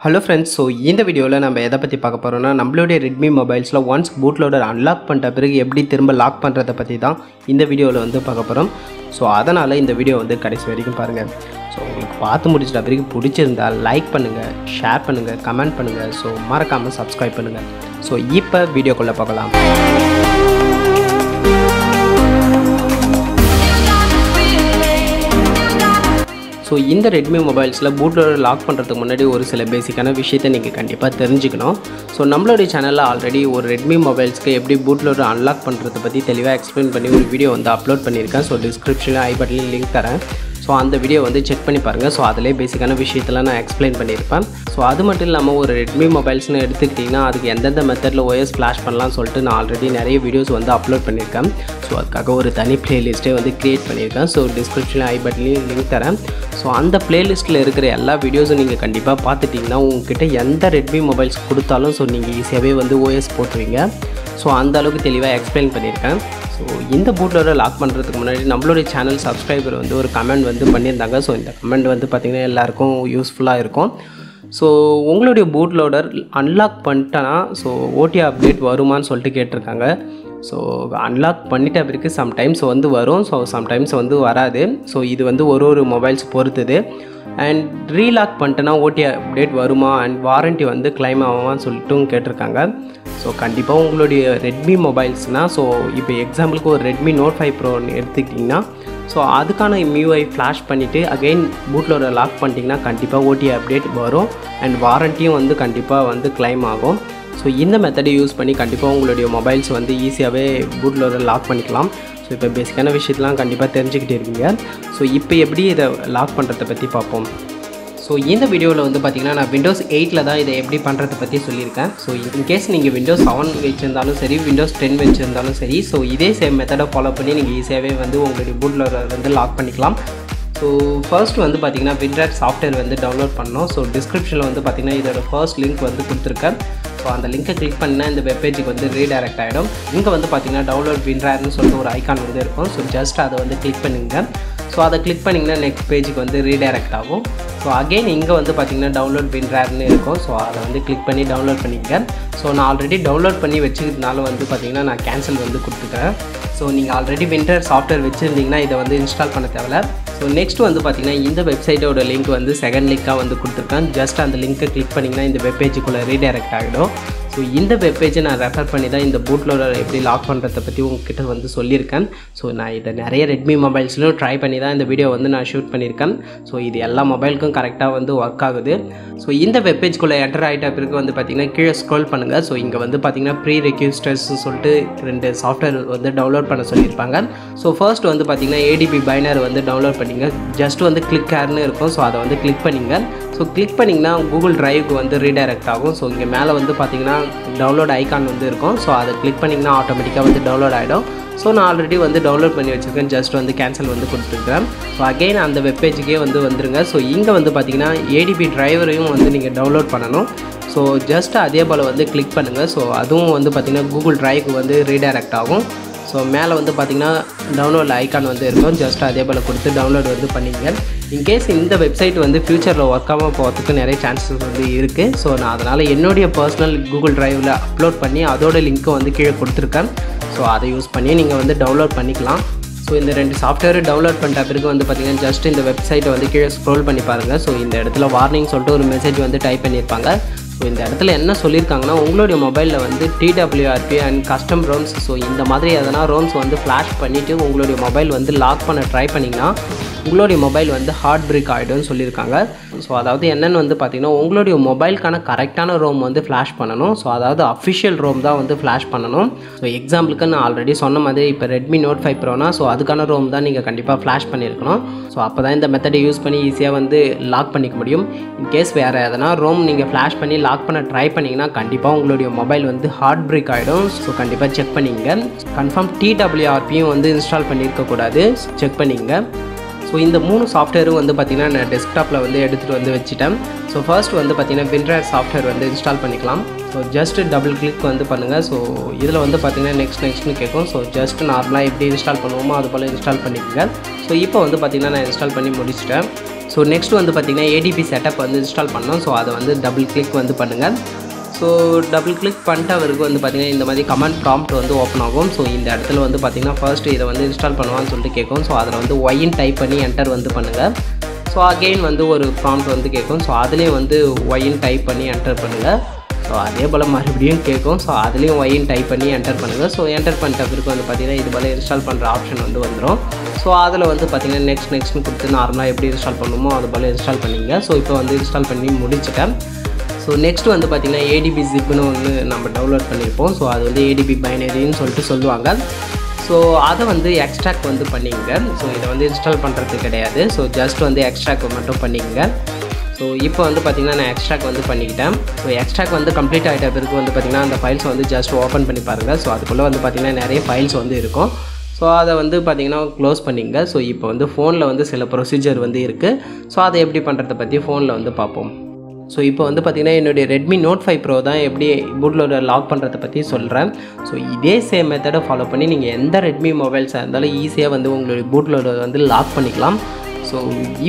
Hello friends so இந்த வீடியோவில் நம்ம எதை பற்றி பார்க்க போகிறோம்னா நம்மளுடைய ரெட்மி மொபைல்ஸில் ஒன்ஸ் பூட்லோடர் அன்லாக் பண்ணிட்ட பிறகு எப்படி திரும்ப லாக் பண்ணுறதை பற்றி தான் இந்த வீடியோவில் வந்து பார்க்க போகிறோம் ஸோ அதனால் இந்த வீடியோ வந்து கடைசி வரைக்கும் பாருங்கள் ஸோ உங்களுக்கு பார்த்து முடிச்சிட்ட பிறகு பிடிச்சிருந்தா லைக் பண்ணுங்கள் ஷேர் பண்ணுங்கள் கமெண்ட் பண்ணுங்கள் ஸோ மறக்காமல் சப்ஸ்கிரைப் பண்ணுங்கள் ஸோ இப்போ வீடியோக்குள்ளே பார்க்கலாம் ஸோ இந்த ரெட்மி மொபைல்ஸில் பூட்டோட லாக் பண்ணுறதுக்கு முன்னாடி ஒரு சில பேசிக்கான விஷயத்தை நீங்கள் கண்டிப்பாக தெரிஞ்சுக்கணும். ஸோ நம்மளுடைய சேனலில் ஆல்ரெடி ஒரு ரெட்மி மொபைல்ஸ்க்கு எப்படி பூட்லோட அன்லாக் பண்ணுறதை பற்றி தெளிவாக எக்ஸ்பிளைன் பண்ணி ஒரு வீடியோ வந்து அப்லோட் பண்ணியிருக்கேன். ஸோ டிஸ்கிரிப்ஷனில் ஐ பட்டன்லையும் லிங்க் தரேன். ஸோ அந்த வீடியோ வந்து செக் பண்ணி பாருங்கள் ஸோ அதிலே பேசிக்கான விஷயத்தெல்லாம் நான் எக்ஸ்பிளைன் பண்ணியிருப்பேன். ஸோ அது மட்டும் இல்லாமல் ஒரு ரெட்மி மொபைல்ஸ்னு எடுத்துக்கிட்டிங்கன்னா அதுக்கு எந்தெந்த மெத்தடில் ஓஎஸ் ஃப்ளாஷ் பண்ணலாம்னு சொல்லிட்டு நான் ஆல்ரெடி நிறைய வீடியோஸ் வந்து அப்லோட் பண்ணியிருக்கேன். ஸோ அதுக்காக ஒரு தனி பிளேலிஸ்ட்டே வந்து க்ரியேட் பண்ணியிருக்கேன். ஸோ டிஸ்கிரிப்ஷனில் ஐ பட்டன்லேயும் லிங்க் தரேன். ஸோ அந்த பிளேலிஸ்ட்டில் இருக்கிற எல்லா வீடியோஸும் நீங்கள் கண்டிப்பாக பார்த்துட்டிங்கன்னா உங்ககிட்ட எந்த ரெட்மி மொபைல்ஸ் கொடுத்தாலும் ஸோ நீங்கள் ஈஸியாகவே வந்து ஓஎஸ் போட்டுருவீங்க. ஸோ அந்த அளவுக்கு தெளிவாக எக்ஸ்பிளைன் பண்ணியிருக்கேன். ஸோ இந்த பூட்டோட லாக் பண்ணுறதுக்கு முன்னாடி நம்மளுடைய சேனல் சப்ஸ்கிரைபர் வந்து ஒரு கமெண்ட் வந்து பண்ணியிருந்தாங்க. ஸோ இந்த கமெண்ட் வந்து பார்த்திங்கன்னா எல்லாருக்கும் யூஸ்ஃபுல்லாக இருக்கும். ஸோ உங்களுடைய பூட் லோடர் அன்லாக் பண்ணிட்டேன்னா ஸோ ஓடி அப்டேட் வருமான்னு சொல்லிட்டு கேட்டிருக்காங்க. ஸோ அன்லாக் பண்ணிட்ட பிறகு சம்டைம்ஸ் வந்து வரும். ஸோ சம்டைம்ஸ் வந்து வராது. ஸோ இது வந்து ஒரு ஒரு மொபைல்ஸ் பொறுத்துது. அண்ட் ரீலாக் பண்ணிட்டேன்னா ஓடி அப்டேட் வருமா? அண்ட் வாரண்ட்டி வந்து கிளைம் ஆகுமான்னு சொல்லிட்டும் கேட்டிருக்காங்க. ஸோ கண்டிப்பாக உங்களுடைய ரெட்மி மொபைல்ஸ்னால் ஸோ இப்போ எக்ஸாம்பிளுக்கு ஒரு ரெட்மி நோட் ஃபைவ் ப்ரோ எடுத்துக்கிட்டிங்கன்னா ஸோ அதுக்கான மியூஐ ஃப்ளாஷ் பண்ணிவிட்டு அகெயின் பூட்டில் லாக் பண்ணிட்டிங்கன்னா கண்டிப்பாக ஓடி அப்டேட் வரும். அண்ட் வாரண்ட்டியும் வந்து கண்டிப்பாக வந்து கிளைம் ஆகும். ஸோ இந்த மெத்தடை யூஸ் பண்ணி கண்டிப்பாக உங்களுடைய மொபைல்ஸ் வந்து ஈஸியாகவே பூட்டில் லாக் பண்ணிக்கலாம். ஸோ இப்போ பேசிக்கான விஷயத்தெலாம் கண்டிப்பாக தெரிஞ்சுக்கிட்டே இருக்கீங்க. ஸோ இப்போ எப்படி இதை லாக் பண்ணுறதை பற்றி பார்ப்போம். ஸோ இந்த வீடியோவில் வந்து பார்த்தீங்கன்னா நான் விண்டோஸ் எயிட்டில் தான் இதை எப்படி பண்ணுறதை பற்றி சொல்லியிருக்கேன். ஸோ இன்கேஸ் நீங்கள் விண்டோஸ் செவன் வச்சுருந்தாலும் சரி விண்டோஸ் டென் வச்சுருந்தாலும் சரி ஸோ இதே சேம் மெத்தடை ஃபாலோ பண்ணி நீங்கள் ஈஸியாகவே வந்து உங்களுடைய பூட்டில் வந்து லாக் பண்ணிக்கலாம். ஸோ ஃபர்ஸ்ட் வந்து பார்த்தீங்கன்னா விண்ட்ராட் சாஃப்ட்வேர் வந்து டவுன்லோட் பண்ணோம் ஸோ டிஸ்கிரிப்ஷனில் வந்து பார்த்திங்கன்னா இதோட ஃபர்ஸ்ட் லிங்க் வந்து கொடுத்துருக்கேன். ஸோ அந்த லிங்கை கிளிக் பண்ணால் இந்த வெப்பேஜுக்கு வந்து ரீடைரக்ட் ஆகிடும் இங்கே வந்து பார்த்தீங்கன்னா டவுன்லோட் விண்ட்ராட்னு சொல்லிட்டு ஒரு ஐக்கான் வந்து இருக்கும். ஸோ ஜஸ்ட் அதை வந்து கிளிக் பண்ணுங்க. ஸோ அதை கிளிக் பண்ணிங்கன்னா நெக்ஸ்ட் பேஜுக்கு வந்து ரீடைரக்ட் ஆகும். ஸோ அகெயின் இங்கே வந்து பார்த்தீங்கன்னா டவுன்லோட் வின்ரேர்னு இருக்கும். ஸோ அதை வந்து கிளிக் பண்ணி டவுன்லோட் பண்ணிக்க ஸோ நான் ஆல்ரெடி டவுன்லோட் பண்ணி வச்சுக்கிறதுனால வந்து பார்த்தீங்கன்னா நான் கேன்சல் வந்து கொடுத்துக்கிறேன். ஸோ நீங்கள் ஆல்ரெடி வின்டர் சாஃப்ட்வேர் வச்சுருந்தீங்கன்னா இதை வந்து இன்ஸ்டால் பண்ண தேவையில்ல. ஸோ நெக்ஸ்ட் வந்து பார்த்தீங்கன்னா இந்த வெப்சைட்டோட லிங்க் வந்து செகண்ட் லிங்காக வந்து கொடுத்துருக்கேன் ஜஸ்ட் அந்த லிங்க்கை கிளிக் பண்ணிங்கன்னா இந்த வெப்பேஜுக்குள்ளே ரீடைரக்ட் ஆகிடும். ஸோ இந்த வெப்பேஜை நான் ரெஃபர் பண்ணி தான் இந்த பூட்டில் எப்படி லாக் பண்ணுறதை பற்றி உங்ககிட்ட வந்து சொல்லியிருக்கேன். ஸோ நான் இதை நிறைய ரெட்மி மொபைல்ஸ்லையும் ட்ரை பண்ணி தான் இந்த வீடியோ வந்து நான் ஷூட் பண்ணியிருக்கேன். ஸோ இது எல்லா மொபைலுக்கும் கரெக்டாக வந்து ஒர்க் ஆகுது. ஸோ இந்த வெப்பேஜ்குள்ளே என்டர் ஆகிட்ட பிறகு வந்து பார்த்திங்கன்னா கீழே ஸ்க்ரோல் பண்ணுங்கள் ஸோ இங்கே வந்து பார்த்திங்கன்னா ப்ரீ ரெக்யூஸ்டர்ஸ்னு சொல்லிட்டு ரெண்டு சாஃப்ட்வேர் வந்து டவுன்லோட் பண்ண சொல்லியிருப்பாங்க. ஸோ ஃபர்ஸ்ட் வந்து பார்த்திங்கன்னா ஏடிபி பைனர் வந்து டவுன்லோட் பண்ணிங்க. ஜஸ்ட் வந்து கிளிக் கேர்னு இருக்கும். ஸோ அதை வந்து கிளிக் பண்ணிங்க. ஸோ கிளிக் பண்ணிங்கன்னா கூகுள் ட்ரைவ்க்கு வந்து ரீடைரக்ட் ஆகும். ஸோ இங்கே மேலே வந்து பார்த்திங்கன்னா டவுன்லோட் ஐக்கான் வந்து இருக்கும். ஸோ அதை கிளிக் பண்ணிங்கன்னா ஆட்டோமேட்டிக்காக வந்து டவுன்லோட் ஆகிடும் ஸோ நான் ஆல்ரெடி வந்து டவுன்லோட் பண்ணி வச்சுருக்கேன். ஜஸ்ட் வந்து கேன்சல் வந்து கொடுத்துருக்கேன் ஸோ அகெயின் அந்த வெப்பேஜுக்கே வந்து வந்துருங்க. ஸோ இங்கே வந்து பார்த்திங்கன்னா ஏடிபி டிரைவரையும் வந்து நீங்கள் டவுன்லோட் பண்ணணும். ஸோ ஜஸ்ட் அதே போல் வந்து கிளிக் பண்ணுங்கள் ஸோ அதுவும் வந்து பார்த்திங்கன்னா கூகுள் ட்ரைவ்க்கு வந்து ரீடைரக்ட் ஆகும். ஸோ மேலே வந்து பார்த்திங்கன்னா டவுன்லோட் ஐக்கான் வந்து இருக்கும். ஜஸ்ட் அதே போல் கொடுத்து டவுன்லோட் வந்து பண்ணிக்கங்க. இன்கேஸ் இந்த வெப்சைட் வந்து ஃப்யூச்சரில் ஒர்க் ஆகாமல் போகிறதுக்கு நிறைய சான்சஸ் வந்து இருக்குது ஸோ நான் அதனால் என்னுடைய பர்சனல் கூகுள் ட்ரைவில் அப்லோட் பண்ணி அதோட லிங்க்கும் வந்து கீழே கொடுத்துருக்கேன். ஸோ அதை யூஸ் பண்ணி நீங்கள் வந்து டவுன்லோட் பண்ணிக்கலாம். ஸோ இந்த ரெண்டு சாஃப்ட்வேரை டவுன்லோட் பண்ணிட்ட பிறகு வந்து பார்த்திங்கன்னா ஜஸ்ட் இந்த வெப்சைட்டை வந்து கீழே ஸ்க்ரோல் பண்ணி பாருங்கள் ஸோ இந்த இடத்துல வார்னிங் சொல்லிட்டு ஒரு மெசேஜ் வந்து டைப் பண்ணியிருப்பாங்க ஸோ இந்த இடத்துல என்ன சொல்லியிருக்காங்கன்னா உங்களுடைய மொபைலில் வந்து TWRP and custom ROMs so இந்த மாதிரி எதனா ரோம்ஸ் வந்து ஃப்ளாஷ் பண்ணிவிட்டு உங்களுடைய மொபைல் வந்து லாக் பண்ண ட்ரை பண்ணிங்கன்னா உங்களுடைய மொபைல் வந்து ஹார்ட் பிரேக் ஆகிடும்னு சொல்லியிருக்காங்க. ஸோ அதாவது என்னென்னு வந்து பார்த்திங்கன்னா உங்களுடைய மொபைலுக்கான கரெக்டான ரோம் வந்து ஃப்ளாஷ் பண்ணணும். ஸோ அதாவது அஃபிஷியல் ரோம் தான் வந்து ஃப்ளாஷ் பண்ணணும். ஸோ எக்ஸாம்பிளுக்கு நான் ஆல்ரெடி சொன்ன மாதிரி இப்போ ரெட்மி நோட் ஃபைவ் ப்ரோனா ஸோ அதுக்கான ரோம் தான் நீங்கள் கண்டிப்பாக ஃப்ளாஷ் பண்ணியிருக்கணும். ஸோ அப்போ தான் இந்த மெத்தடை யூஸ் பண்ணி ஈஸியாக வந்து லாக் பண்ணிக்க முடியும். இன்கேஸ் வேறு எதனா ரோம் நீங்கள் ஃப்ளாஷ் பண்ணி லாக் பண்ண ட்ரை பண்ணிங்கன்னா கண்டிப்பாக உங்களுடைய மொபைல் வந்து ஹார்ட் பிரேக் ஆகிடும் ஸோ கண்டிப்பாக செக் பண்ணிங்க. கன்ஃபார்ம் டிடபிள்யூஆர்பியும் வந்து இன்ஸ்டால் பண்ணியிருக்கக்கூடாது. செக் பண்ணிங்க. ஸோ இந்த மூணு சாஃப்ட்வேரும் வந்து பார்த்திங்கன்னா நான் டெஸ்க்டாப்பில் வந்து எடுத்துகிட்டு வந்து வச்சுட்டேன். ஸோ ஃபர்ஸ்ட் வந்து பார்த்திங்கன்னா விண்ட்ராட் சாஃப்ட்வேர் வந்து இன்ஸ்டால் பண்ணிக்கலாம். ஸோ ஜஸ்ட் டபுள் கிளிக் வந்து பண்ணுங்கள் ஸோ இதில் வந்து பார்த்திங்கன்னா நெக்ஸ்ட் நெக்ஸ்ட்னு கேட்கும் ஸோ ஜஸ்ட் நார்மலாக எப்படி இன்ஸ்டால் பண்ணுவோமோ அது போல் இன்ஸ்டால் பண்ணிக்கோங்க. ஸோ இப்போ வந்து பார்த்திங்கன்னா நான் இன்ஸ்டால் பண்ணி முடிச்சிட்டேன். ஸோ நெக்ஸ்ட் வந்து பார்த்திங்கன்னா ஏடிபி செட்டப் வந்து இன்ஸ்டால் பண்ணோம். ஸோ அதை வந்து டபுள் கிளிக் வந்து பண்ணுங்கள் ஸோ டபுள் கிளிக் பண்ணிட்டு அவருக்கு வந்து பார்த்திங்கன்னா இந்த மாதிரி கமெண்ட் ப்ராம்ப்ட் வந்து ஓப்பன் ஆகும். ஸோ இந்த இடத்துல வந்து பார்த்திங்கன்னா ஃபர்ஸ்ட் இதை வந்து இன்ஸ்டால் பண்ணுவான்னு சொல்லிட்டு கேட்கும். ஸோ அதில் வந்து ஒயின் டைப் பண்ணி என்டர் வந்து பண்ணுங்கள் ஸோ அகெயின் வந்து ஒரு ப்ராம்ப்ட் வந்து கேட்கும். ஸோ அதுலேயும் வந்து ஒயின் டைப் பண்ணி என்டர் பண்ணுங்கள் ஸோ அதே போல் மறுபடியும் கேட்கும். ஸோ அதுலேயும் ஒயின் டைப் பண்ணி என்டர் பண்ணுங்கள் ஸோ என்டர் பண்ணிட்ட பிறகு வந்து பார்த்திங்கன்னா இது போல் இன்ஸ்டால் பண்ணுற ஆப்ஷன் வந்து வந்துடும் ஸோ அதில் வந்து பார்த்திங்கன்னா நெக்ஸ்ட் நெக்ஸ்ட்னு கொடுத்து நார்மலாக எப்படி இன்ஸ்டால் பண்ணுமோ அது போல் இன்ஸ்டால் பண்ணிங்க ஸோ இப்போ வந்து இன்ஸ்டால் பண்ணி முடிச்சிட்டேன். ஸோ நெக்ஸ்ட் வந்து பார்த்திங்கன்னா ஏடிபி ஜிப்னு ஒன்று நம்ம டவுன்லோட் பண்ணியிருப்போம் ஸோ அது வந்து ஏடிபி பைனரின்னு சொல்லிட்டு சொல்லுவாங்க. ஸோ அதை வந்து எக்ஸ்ட்ராக்ட் வந்து பண்ணிங்க ஸோ இதை வந்து இன்ஸ்டால் பண்ணுறது கிடையாது. ஸோ ஜஸ்ட் வந்து எக்ஸ்ட்ராக்ட் மட்டும் பண்ணிங்க ஸோ இப்போ வந்து பார்த்திங்கன்னா நான் எக்ஸ்ட்ராக் வந்து பண்ணிக்கிட்டேன். ஸோ எக்ஸ்ட்ராக் வந்து கம்ப்ளீட் ஆகிட்ட பிறகு வந்து பார்த்திங்கன்னா அந்த ஃபைல்ஸ் வந்து ஜஸ்ட் ஓப்பன் பண்ணி பாருங்கள் ஸோ அதுக்குள்ளே வந்து பார்த்திங்கன்னா நிறைய ஃபைல்ஸ் வந்து இருக்கும். ஸோ அதை வந்து பார்த்திங்கன்னா க்ளோஸ் பண்ணிங்க. ஸோ இப்போ வந்து ஃபோனில் வந்து சில ப்ரொசீஜர் வந்து இருக்குது ஸோ அதை எப்படி பண்ணுறத பற்றி ஃபோனில் வந்து பார்ப்போம். ஸோ இப்போ வந்து பார்த்திங்கன்னா என்னுடைய ரெட்மி நோட் ஃபைவ் ப்ரோ தான் எப்படி பூட்லோட லாக் பண்ணுறதை பற்றி சொல்கிறேன் ஸோ இதே சேம் மெத்தடை ஃபாலோ பண்ணி நீங்கள் எந்த ரெட்மி மொபைல்ஸாக இருந்தாலும் ஈஸியாக வந்து உங்களுடைய பூட்லோட வந்து லாக் பண்ணிக்கலாம். ஸோ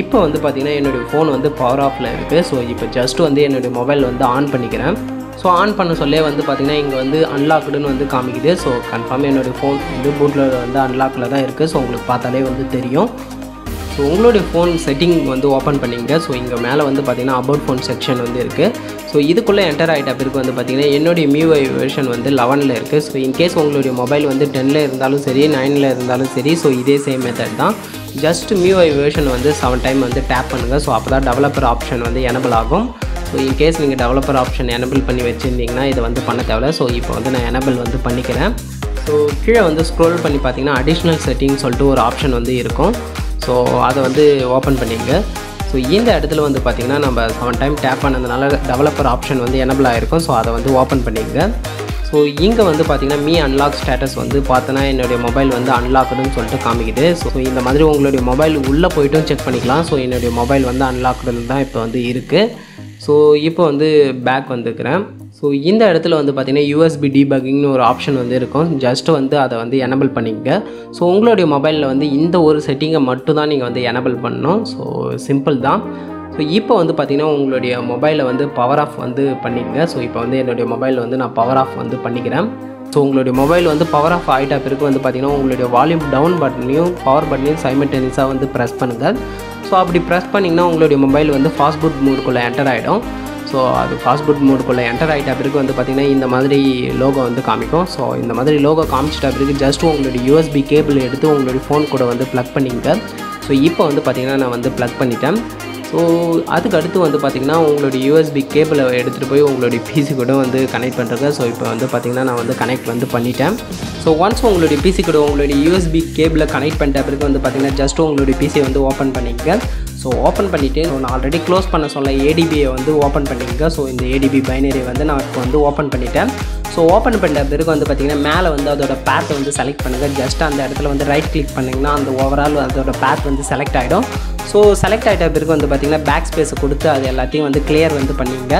இப்போ வந்து பார்த்திங்கன்னா என்னுடைய ஃபோன் வந்து பவர் ஆஃபில் இருக்குது ஸோ இப்போ ஜஸ்ட் வந்து என்னுடைய மொபைல் வந்து ஆன் பண்ணிக்கிறேன். ஸோ ஆன் பண்ண சொல்லே வந்து பார்த்திங்கன்னா இங்கே வந்து அன்லாக்குடுன்னு வந்து காமிக்குது. ஸோ கன்ஃபார்ம் என்னுடைய ஃபோன் வந்து பூட்டில் வந்து அன்லாக்கில் தான் இருக்குது ஸோ உங்களுக்கு பார்த்தாலே வந்து தெரியும். ஸோ உங்களுடைய ஃபோன் செட்டிங் வந்து ஓப்பன் பண்ணிங்க. ஸோ இங்கே மேலே வந்து பார்த்தீங்கன்னா அபவுட் ஃபோன் செக்ஷன் வந்து இருக்குது ஸோ இதுக்குள்ளே என்டர் ஆகிட்ட பிறகு வந்து பார்த்திங்கன்னா என்னுடைய மியூஐ வெர்ஷன் வந்து லெவனில் இருக்குது ஸோ இன்கேஸ் உங்களுடைய மொபைல் வந்து டென்னில் இருந்தாலும் சரி நைனில் இருந்தாலும் சரி ஸோ இதே சேம் மெத்தட் தான். ஜஸ்ட் மியூஐ வெர்ஷன் வந்து செவன் டைம் வந்து டேப் பண்ணுங்கள் ஸோ அப்போ தான் டெவலப்பர் ஆப்ஷன் வந்து எனபிள் ஆகும். ஸோ இன்கேஸ் நீங்கள் டெவலப்பர் ஆப்ஷன் எனபிள் பண்ணி வச்சுருந்தீங்கன்னா இதை வந்து பண்ண தேவையில்ல. ஸோ இப்போ வந்து நான் எனபிள் வந்து பண்ணிக்கிறேன். ஸோ கீழே வந்து ஸ்க்ரோல் பண்ணி பார்த்தீங்கன்னா அடிஷ்னல் செட்டிங் சொல்லிட்டு ஒரு ஆப்ஷன் வந்து இருக்கும். ஸோ அதை வந்து ஓப்பன் பண்ணிங்க ஸோ இந்த இடத்துல வந்து பார்த்திங்கன்னா நம்ம செவன் டைம் டேப் பண்ணதுனால டெவலப்பர் ஆப்ஷன் வந்து எனபிள் ஆகிருக்கும் ஸோ அதை வந்து ஓப்பன் பண்ணிங்க ஸோ இங்கே வந்து பார்த்திங்கன்னா மீ அன்லாக் ஸ்டேட்டஸ் வந்து பார்த்தோன்னா என்னுடைய மொபைல் வந்து அன்லாக்குடுன்னு சொல்லிட்டு காமிக்குது. ஸோ இந்த மாதிரி உங்களுடைய மொபைல் உள்ளே போய்ட்டும் செக் பண்ணிக்கலாம். ஸோ என்னுடைய மொபைல் வந்து அன்லாக்குடில் தான் இப்போ வந்து இருக்குது ஸோ இப்போ வந்து பேக் வந்துக்கிறேன் ஸோ இந்த இடத்துல வந்து பார்த்திங்கன்னா யூஎஸ்பி டீபக்கிங்னு ஒரு ஆப்ஷன் வந்து இருக்கும். ஜஸ்ட் வந்து அதை வந்து எனபிள் பண்ணிக்கங்க. ஸோ உங்களுடைய மொபைலில் வந்து இந்த ஒரு செட்டிங்கை மட்டும் தான் நீங்கள் வந்து எனபிள் பண்ணணும். ஸோ சிம்பிள் தான். ஸோ இப்போ வந்து பார்த்திங்கன்னா உங்களுடைய மொபைலை வந்து பவர் ஆஃப் வந்து பண்ணிக்கங்க. ஸோ இப்போ வந்து என்னுடைய மொபைலில் வந்து நான் பவர் ஆஃப் வந்து பண்ணிக்கிறேன். ஸோ உங்களுடைய மொபைல் வந்து பவர் ஆஃப் ஆகிட்ட பிறகு வந்து பார்த்திங்கன்னா உங்களுடைய வால்யூம் டவுன் பட்டனையும் பவர் பட்டனையும் சைமல்டேனியஸாக வந்து ப்ரெஸ் பண்ணுங்கள் ஸோ அப்படி ப்ரெஸ் பண்ணிங்கன்னா உங்களுடைய மொபைல் வந்து ஃபாஸ்ட் ஃபுட் மூடுக்குள்ளே என்டர் ஆகிடும் ஸோ அது ஃபாஸ்ட் ஃபுட் மோடுக்குள்ளே என்டர் ஆகிட்ட பிறகு வந்து பார்த்திங்கன்னா இந்த மாதிரி லோகோ வந்து காமிக்கும். ஸோ இந்த மாதிரி லோகோ காமிச்சிட்ட பிறகு ஜஸ்ட் உங்களுடைய யூஎஸ்பி கேபிள் எடுத்து உங்களுடைய ஃபோன் கூட வந்து ப்ளக் பண்ணிங்க. ஸோ இப்போ வந்து பார்த்திங்கன்னா நான் வந்து ப்ளக் பண்ணிட்டேன். ஸோ அதுக்கு அடுத்து வந்து பார்த்திங்கன்னா உங்களுடைய யூஎஸ்பி கேபிளை எடுத்துகிட்டு போய் உங்களுடைய பிசி கூட வந்து கனெக்ட் பண்ணுறேன் ஸோ இப்போ வந்து பார்த்திங்கன்னா நான் வந்து கனெக்ட் வந்து பண்ணிட்டேன். ஸோ ஒன்ஸ் உங்களுடைய பிசி கூட உங்களுடைய யூஎஸ்பி கேபிளை கனெக்ட் பண்ணிட்ட பிறகு வந்து பார்த்திங்கன்னா ஜஸ்ட் உங்களுடைய பிசியை வந்து ஓப்பன் பண்ணிக்க ஸோ ஓப்பன் பண்ணிவிட்டு நான் ஆல்ரெடி க்ளோஸ் பண்ண சொல்ல ஏடிபியை வந்து ஓப்பன் பண்ணிங்க ஸோ இந்த ஏடிபி பைனரி வந்து நான் இப்போ வந்து ஓப்பன் பண்ணிட்டேன். ஸோ ஓப்பன் பண்ணிட்ட பிறகு வந்து பார்த்திங்கன்னா மேலே வந்து அதோட பேத்தை வந்து செலக்ட் பண்ணுங்கள் ஜஸ்ட் அந்த இடத்துல வந்து ரைட் கிளிக் பண்ணிங்கன்னா அந்த ஓவரால் அதோட பேத் வந்து செலக்ட் ஆகிடும் ஸோ செலக்ட் ஆகிட்ட பிறகு வந்து பார்த்திங்கன்னா பேக் ஸ்பேஸை கொடுத்து அது எல்லாத்தையும் வந்து கிளியர் வந்து பண்ணிங்க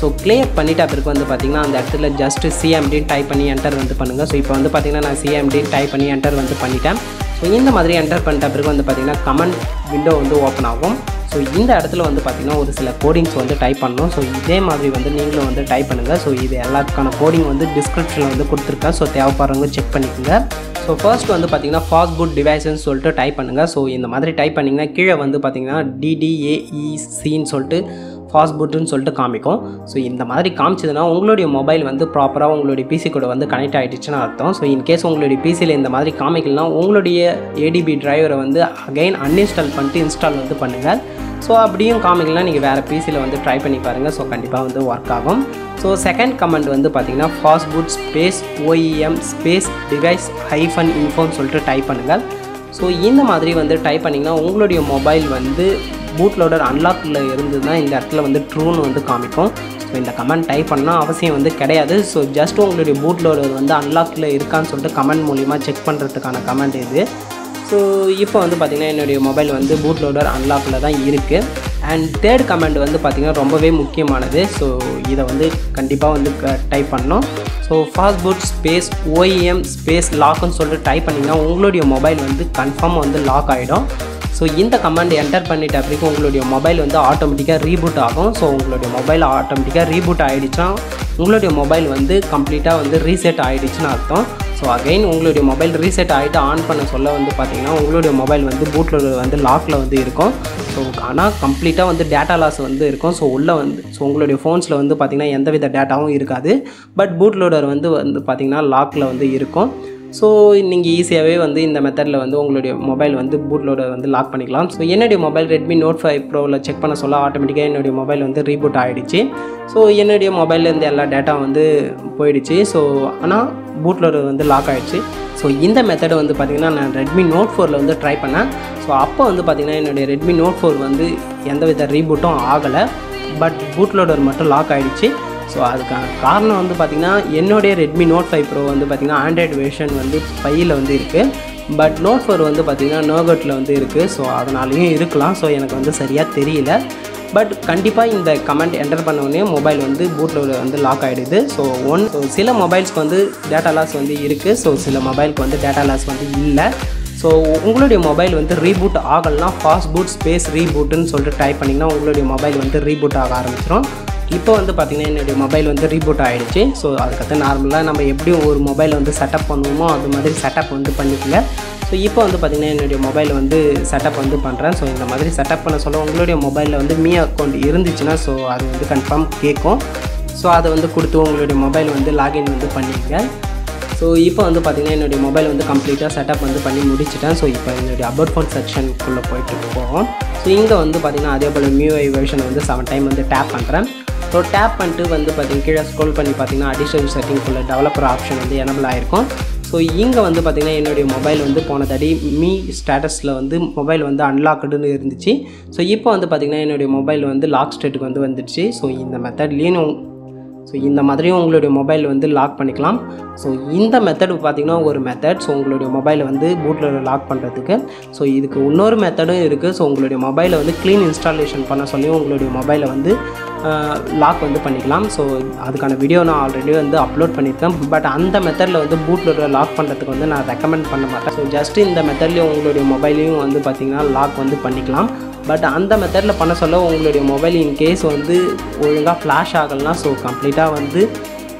ஸோ கிளியர் பண்ணிட்ட பிறகு வந்து பார்த்திங்கன்னா அந்த இடத்துல ஜஸ்ட்டு சிஎம்டின்னு டைப் பண்ணி என்டர் வந்து பண்ணுங்கள் ஸோ இப்போ வந்து பார்த்திங்கன்னா நான் சிஎம்டின்னு டைப் பண்ணி என்டர் வந்து பண்ணிட்டேன். ஸோ இந்த மாதிரி என்டர் பண்ணிட்ட பிறகு வந்து பார்த்திங்கன்னா கமெண்ட் விண்டோ வந்து ஓப்பன் ஆகும். ஸோ இந்த இடத்துல வந்து பார்த்திங்கன்னா ஒரு சில கோடிங்ஸ் வந்து டைப் பண்ணணும். ஸோ இதே மாதிரி வந்து நீங்களும் வந்து டைப் பண்ணுங்கள் ஸோ இது எல்லாத்துக்கான கோடிங் வந்து டிஸ்கிரிப்ஷனில் வந்து கொடுத்துருக்கேன். ஸோ தேவைப்படுறவங்க செக் பண்ணிக்கோங்க. ஸோ ஃபர்ஸ்ட் வந்து பார்த்தீங்கன்னா ஃபாஸ்ட் குட் டிவைஸ்ன்னு சொல்லிட்டு டைப் பண்ணுங்கள் ஸோ இந்த மாதிரி டைப் பண்ணிங்கன்னா கீழே வந்து பார்த்தீங்கன்னா டிடிஏஇசின்னு சொல்லிட்டு ஃபாஸ்ட் புட்டுன்னு சொல்லிட்டு காமிக்கும். ஸோ இந்த மாதிரி காமிச்சதுன்னா உங்களுடைய மொபைல் வந்து ப்ராப்பராக உங்களுடைய பிசி கூட வந்து கனெக்ட் ஆகிடுச்சுன்னு அர்த்தம். ஸோ இன்கேஸ் உங்களுடைய பிசியில் இந்த மாதிரி காமிக்கலாம் உங்களுடைய ஏடிபி டிரைவரை வந்து அகைன் அன்இன்ஸ்டால் பண்ணிட்டு இன்ஸ்டால் வந்து பண்ணுங்கள் ஸோ அப்படியும் காமிக்கலாம் நீங்கள் வேறு பிசியில் வந்து ட்ரை பண்ணி பாருங்கள் ஸோ கண்டிப்பாக வந்து ஒர்க் ஆகும். ஸோ செகண்ட் கமெண்ட் வந்து பார்த்தீங்கன்னா fast boot space OEM space device hyphen இன்ஃபோன்னு சொல்லிட்டு டைப் பண்ணுங்கள் ஸோ இந்த மாதிரி வந்து டைப் பண்ணிங்கன்னா உங்களுடைய மொபைல் வந்து பூட் லோடர் அன்லாக்கில் தான் இந்த இடத்துல வந்து ட்ரூன்னு வந்து காமிக்கும். ஸோ இந்த கமெண்ட் டைப் பண்ணால் அவசியம் வந்து கிடையாது. ஸோ ஜஸ்ட் உங்களுடைய பூட் லோடர் வந்து அன்லாக்கில் இருக்கான்னு சொல்லிட்டு கமெண்ட் மூலிமா செக் பண்ணுறதுக்கான கமெண்ட் இது. ஸோ இப்போ வந்து பார்த்திங்கன்னா என்னுடைய மொபைல் வந்து பூட் லோடர் அன்லாக்கில் தான் இருக்குது அண்ட் தேர்ட் கமெண்ட் வந்து பார்த்திங்கன்னா ரொம்பவே முக்கியமானது. ஸோ இதை வந்து கண்டிப்பாக வந்து டைப் பண்ணணும். So fast boot space OEM space லாக்னு சொல்லிட்டு டைப் பண்ணிங்கன்னா உங்களுடைய மொபைல் வந்து கன்ஃபார்மாக வந்து லாக் ஆகிடும் ஸோ இந்த கமாண்ட் என்டர் பண்ணிட்ட அப்படிக்கும் உங்களுடைய மொபைல் வந்து ஆட்டோமேட்டிக்காக ரீபூட் ஆகும். ஸோ உங்களுடைய மொபைல் ஆட்டோமேட்டிக்காக ரீபூட் ஆகிடுச்சுன்னா உங்களுடைய மொபைல் வந்து கம்ப்ளீட்டாக வந்து ரீசெட் ஆகிடுச்சுன்னு அர்த்தம். ஸோ அகைன் உங்களுடைய மொபைல் ரீசெட் ஆகிட்டு ஆன் பண்ண சொல்ல வந்து பார்த்தீங்கன்னா உங்களுடைய மொபைல் வந்து பூட்டில் வந்து லாக்கில் வந்து இருக்கும். ஸோ ஆனால் கம்ப்ளீட்டாக வந்து டேட்டா லாஸ் வந்து இருக்கும். ஸோ உள்ளே வந்து ஸோ உங்களுடைய ஃபோன்ஸில் வந்து பார்த்திங்கன்னா எந்தவித டேட்டாவும் இருக்காது. பட் பூட் லோடர் வந்து வந்து பார்த்திங்கன்னா லாக்கில் வந்து இருக்கும். ஸோ நீங்கள் ஈஸியாகவே வந்து இந்த மெத்தடில் வந்து உங்களுடைய மொபைல் வந்து பூட்லோட வந்து லாக் பண்ணிக்கலாம். ஸோ என்னுடைய மொபைல் ரெட்மி நோட் ஃபைவ் ப்ரோவில் செக் பண்ண சொல்ல ஆட்டோமேட்டிக்காக என்னுடைய மொபைல் வந்து ரீபூட் ஆகிடுச்சு ஸோ என்னுடைய மொபைல்லேருந்து எல்லா டேட்டா வந்து போயிடுச்சு. ஸோ ஆனால் பூட்லோட வந்து லாக் ஆகிடுச்சு ஸோ இந்த மெத்தடை வந்து பார்த்திங்கன்னா நான் ரெட்மி நோட் ஃபோரில் வந்து ட்ரை பண்ணேன். ஸோ அப்போ வந்து பார்த்திங்கன்னா என்னுடைய ரெட்மி நோட் ஃபோர் வந்து எந்தவித ரீபூட்டும் ஆகலை. பட் பூட்லோடர் மட்டும் லாக் ஆகிடுச்சு ஸோ அதுக்கான காரணம் வந்து பார்த்திங்கன்னா என்னுடைய ரெட்மி நோட் ஃபைவ் ப்ரோ வந்து பார்த்திங்கன்னா ஆண்ட்ராய்டு வெர்ஷன் வந்து ஃபைவ்ல வந்து இருக்குது பட் நோட் ஃபோர் வந்து பார்த்திங்கன்னா நோகட்டில் வந்து இருக்குது ஸோ அதனாலையும் இருக்கலாம். ஸோ எனக்கு வந்து சரியாக தெரியல. பட் கண்டிப்பாக இந்த கமெண்ட் என்டர் பண்ண உடனே மொபைல் வந்து பூட்டில் வந்து லாக் ஆகிடுது ஸோ ஒன் ஸோ சில மொபைல்ஸ்க்கு வந்து டேட்டா லாஸ் வந்து இருக்குது ஸோ சில மொபைலுக்கு வந்து டேட்டா லாஸ் வந்து இல்லை. ஸோ உங்களுடைய மொபைல் வந்து ரீபூட் ஆகலைன்னா ஃபாஸ்ட் பூட் ஸ்பேஸ் ரீபூட்டுன்னு சொல்லிட்டு டைப் பண்ணிங்கன்னா உங்களுடைய மொபைல் வந்து ரீபூட் ஆக ஆரம்பிச்சிடும் இப்போ வந்து பார்த்திங்கன்னா என்னுடைய மொபைல் வந்து ரீபூட் ஆகிடுச்சு ஸோ அதுக்கடுத்து நார்மலாக நம்ம எப்படியும் ஒரு மொபைல் வந்து செட்டப் பண்ணுவோமோ அது மாதிரி செட்டப் வந்து பண்ணிக்கல. ஸோ இப்போ வந்து பார்த்திங்கன்னா என்னுடைய மொபைல் வந்து செட்டப் வந்து பண்ணுறேன் ஸோ இந்த மாதிரி செட்டப் பண்ண சொல்ல உங்களுடைய மொபைலில் வந்து மீ அக்கௌண்ட் இருந்துச்சுன்னா ஸோ அது வந்து கன்ஃபார்ம் கேட்கும் ஸோ அதை வந்து கொடுத்து உங்களுடைய மொபைல் வந்து லாகின் வந்து பண்ணிடுங்க. ஸோ இப்போ வந்து பார்த்திங்கன்னா என்னுடைய மொபைல் வந்து கம்ப்ளீட்டாக செட்டப் வந்து பண்ணி முடிச்சிட்டேன். ஸோ இப்போ என்னுடைய அபவுட் ஃபோன் செக்ஷனுக்குள்ளே போயிட்டு போவோம் ஸோ இங்கே வந்து பார்த்திங்கன்னா அதே போல் மியூஐ வெர்ஷனை வந்து செவன் டைம் வந்து டேப் பண்ணுறேன் ஸோ டேப் பண்ணிட்டு வந்து பார்த்திங்கன்னா கீழே ஸ்க்ரோல் பண்ணி பார்த்தீங்கன்னா அடிஷனல் செட்டிங்குள்ள டெவலப்பர் ஆப்ஷன் வந்து எனபிள் ஆகிருக்கும் ஸோ இங்கே வந்து பார்த்திங்கன்னா என்னுடைய மொபைல் வந்து போன தடி மீ ஸ்டேட்டஸில் வந்து மொபைல் வந்து அன்லாக்குடுன்னு இருந்துச்சு. ஸோ இப்போ வந்து பார்த்திங்கன்னா என்னுடைய மொபைல் வந்து லாக் ஸ்டேட்டுக்கு வந்து வந்துடுச்சு. ஸோ இந்த மெத்தட்லேயும் ஸோ இந்த மாதிரியும் உங்களுடைய மொபைல் வந்து லாக் பண்ணிக்கலாம். ஸோ இந்த மெத்தடு பார்த்திங்கன்னா ஒரு மெத்தட் ஸோ உங்களுடைய மொபைலை வந்து பூட்டில் லாக் பண்ணுறதுக்கு ஸோ இதுக்கு இன்னொரு மெத்தடும் இருக்குது ஸோ உங்களுடைய மொபைலை வந்து க்ளீன் இன்ஸ்டாலேஷன் பண்ண சொல்லி உங்களுடைய மொபைலை வந்து லாக் வந்து பண்ணிக்கலாம். ஸோ அதுக்கான வீடியோ நான் ஆல்ரெடி வந்து அப்லோட் பண்ணியிருக்கேன். பட் அந்த மெத்தடில் வந்து பூட்டில் லாக் பண்ணுறதுக்கு வந்து நான் ரெக்கமெண்ட் பண்ண மாட்டேன். ஸோ ஜஸ்ட் இந்த மெத்தட்லேயும் உங்களுடைய மொபைலையும் வந்து பார்த்திங்கன்னா லாக் வந்து பண்ணிக்கலாம். பட் அந்த மெத்தடில் பண்ண சொல்ல உங்களுடைய மொபைல் இன் கேஸ் வந்து ஒழுங்காக ஃப்ளாஷ் ஆகலைன்னா ஸோ கம்ப்ளீட்டாக வந்து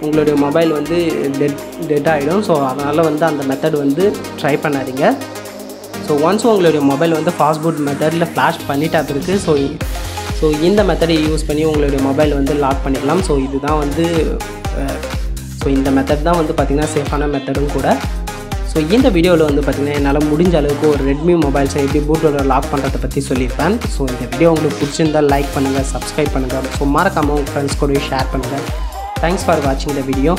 உங்களுடைய மொபைல் வந்து டெட் டெட் ஆகிடும் ஸோ அதனால் வந்து அந்த மெத்தட் வந்து ட்ரை பண்ணாதீங்க. ஸோ ஒன்ஸ் உங்களுடைய மொபைல் வந்து ஃபாஸ்ட்புட் மெத்தடில் ஃப்ளாஷ் பண்ணிட்டா பிறகு ஸோ ஸோ இந்த மெத்தடை யூஸ் பண்ணி உங்களுடைய மொபைல் வந்து லாக் பண்ணிக்கலாம் ஸோ இதுதான் வந்து ஸோ இந்த மெத்தட் தான் வந்து பார்த்திங்கன்னா சேஃபான மெத்தடும் கூட. ஸோ இந்த வீடியோவில் வந்து பார்த்திங்கன்னா என்னால் முடிஞ்ச அளவுக்கு ஒரு ரெட்மி மொபைல்ஸை எப்படி பூட்டோட லாக் பண்ணுறதை பற்றி சொல்லியிருப்பேன். ஸோ இந்த வீடியோ உங்களுக்கு பிடிச்சிருந்தால் லைக் பண்ணுங்கள் சப்ஸ்கிரைப் பண்ணுங்கள் ஸோ மறக்காமல் உங்கள் ஃப்ரெண்ட்ஸ் கூட ஷேர் பண்ணுங்கள் தேங்க்ஸ் ஃபார் வாட்சிங் த வீடியோ